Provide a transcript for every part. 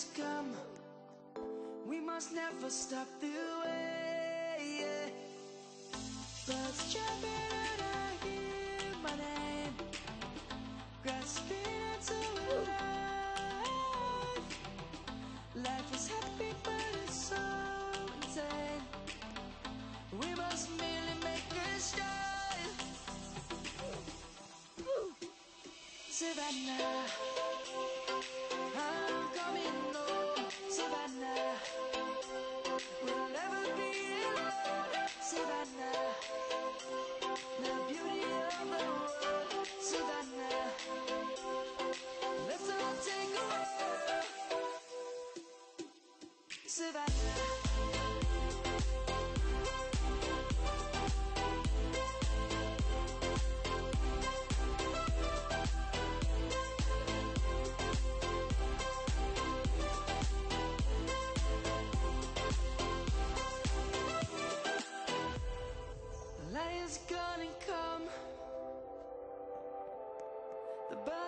has come. We must never stop the way. Birds jumping and I hear my name. Grasping into life. Life is happy but it's so insane. We must merely make a start. Savannah.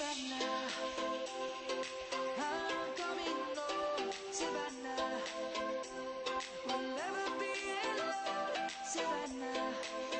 Savannah. We'll never be alone, Savannah.